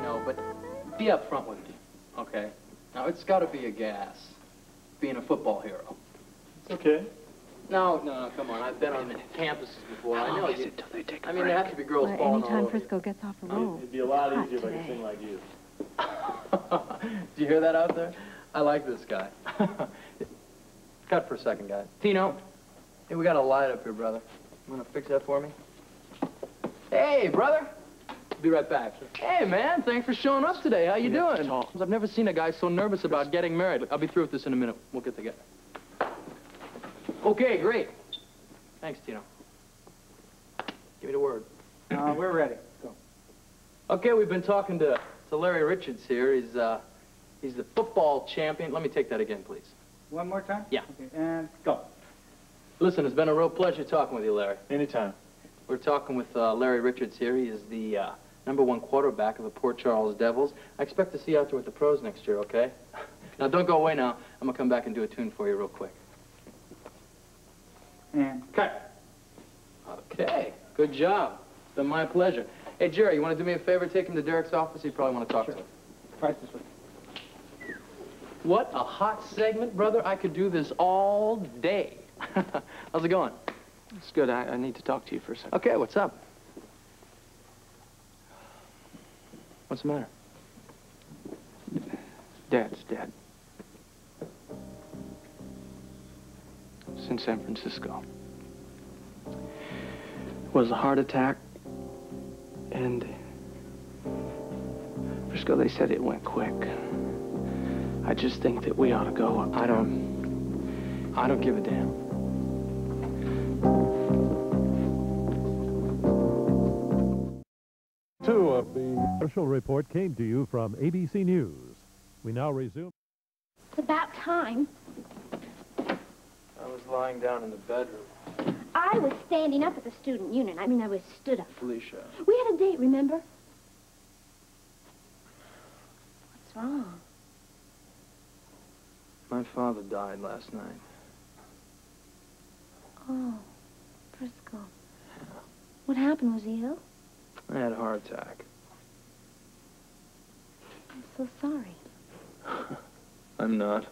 know, but be up front with me, okay? Now, it's got to be a gas, being a football hero. It's okay. No, no, no, come on. I've been on campuses before. I know you. they take I mean, there have to be girls Well, falling all anytime over. Frisco gets off a roll. It'd be a lot hot easier if I could sing like you. Do you hear that out there? I like this guy. Cut for a second, guys. Tino, hey, we got a light up here, brother. You want to fix that for me? Hey, brother. Be right back. Hey, man, thanks for showing up today. How you doing? I've never seen a guy so nervous about getting married. I'll be through with this in a minute. We'll get together. Okay, great. Thanks, Tino. Give me the word. Uh, we're ready. Go. Okay, we've been talking to, to Larry Richards here. He's, uh, he's the football champion. Let me take that again, please. One more time? Yeah. Okay, and go. Listen, it's been a real pleasure talking with you, Larry. Anytime. We're talking with uh, Larry Richards here. He is the uh, number one quarterback of the Port Charles Devils. I expect to see you out there with the pros next year, okay? now, don't go away now. I'm going to come back and do a tune for you real quick. And cut. Okay, good job. It's been my pleasure. Hey, Jerry, you want to do me a favor? Take him to Derek's office. He probably want to talk Sure. to him. Twice this way. What a hot segment, brother. I could do this all day. How's it going? It's good. I, I need to talk to you for a second. Okay, what's up? What's the matter? Dad's dead. It's in San Francisco. It was a heart attack, and Frisco, they said it went quick. I just think that we ought to go I don't... I don't give a damn. Special report came to you from ABC News. We now resume. It's about time. I was lying down in the bedroom, I was standing up at the student union. I mean, I was stood up. Felicia. We had a date, remember? What's wrong? My father died last night. Oh, Frisco. What happened? Was he ill? I had a heart attack. I'm so sorry. I'm not.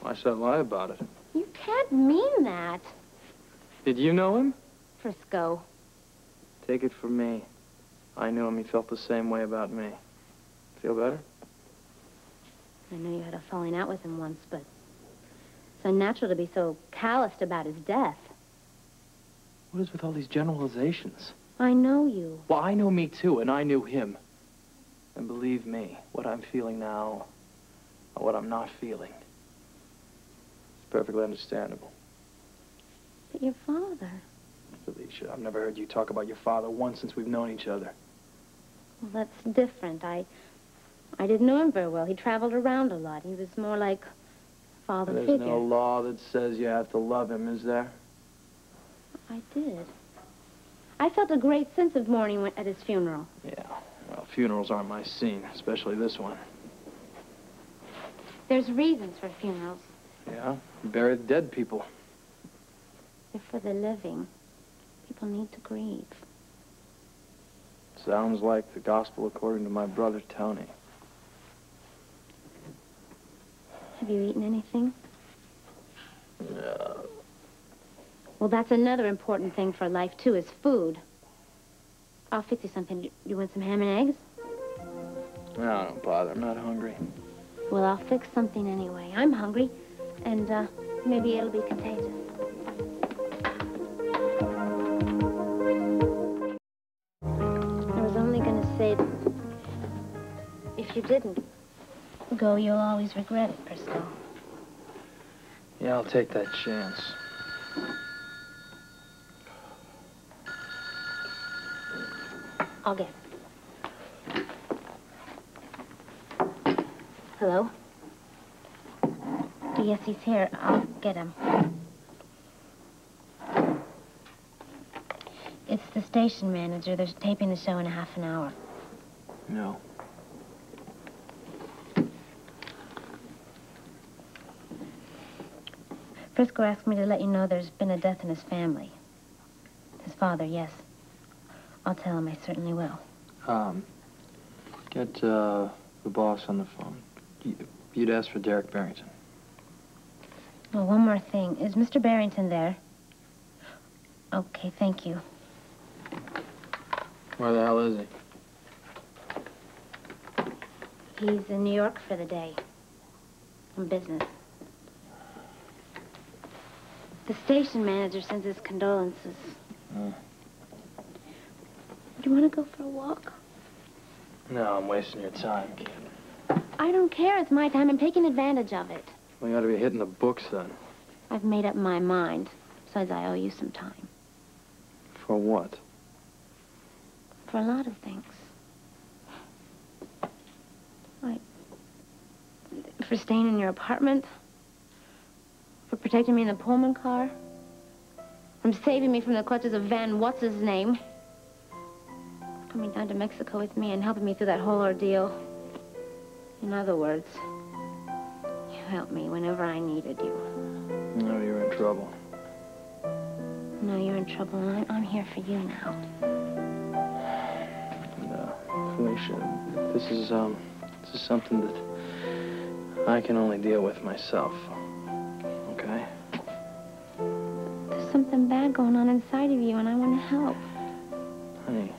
Why should I lie about it? You can't mean that, Did you know him? Frisco. Take it from me. I knew him. He felt the same way about me. Feel better? I know you had a falling out with him once, but it's unnatural to be so calloused about his death. What is with all these generalizations? I know you. Well, I know me too, and I knew him. And believe me, what I'm feeling now, or what I'm not feeling, is perfectly understandable. But your father. Felicia, I've never heard you talk about your father once since we've known each other. Well, that's different. I, I didn't know him very well. He traveled around a lot. He was more like father There's figure. no law that says you have to love him, is there? I did. I felt a great sense of mourning at his funeral. Yeah. Well, funerals aren't my scene, especially this one. There's reasons for funerals. Yeah? Bury the dead people. They're for the living. People need to grieve. Sounds like the gospel according to my brother Tony. Have you eaten anything? Yeah. Well, that's another important thing for life, too, is food. I'll fix you something. You want some ham and eggs? No, don't bother. I'm not hungry. Well, I'll fix something anyway. I'm hungry, and uh, maybe it'll be contagious. I was only going to say, if you didn't go, you'll always regret it, Frisco. Yeah, I'll take that chance. I'll get it. Hello? Yes, he's here. I'll get him. It's the station manager. They're taping the show in a half an hour. No. Frisco asked me to let you know there's been a death in his family. His father, yes. I'll tell him I certainly will. Um, get, uh, the boss on the phone. You- You'd ask for Derek Barrington. Oh, one more thing. Is Mr. Barrington there? Okay, thank you. Where the hell is he? He's in New York for the day. On business. The station manager sends his condolences. Uh. You want to go for a walk? No, I'm wasting your time, kid. I don't care. It's my time. I'm taking advantage of it. We ought to be hitting the books then. I've made up my mind. Besides, I owe you some time. For what? For a lot of things. Like, for staying in your apartment. For protecting me in the Pullman car. From saving me from the clutches of Van What's-His-Name. Coming down to Mexico with me and helping me through that whole ordeal. In other words, you helped me whenever I needed you. No, you're in trouble. No, you're in trouble, and I'm, I'm here for you now. No, Felicia, this is, um, this is something that I can only deal with myself. Okay? There's something bad going on inside of you, and I want to help. Honey,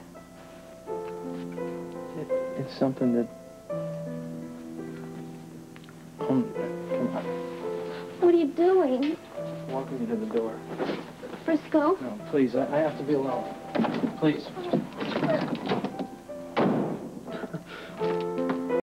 something that... Um. What are you doing? Walking you to the door. Frisco? No, please, I, I have to be alone. Please.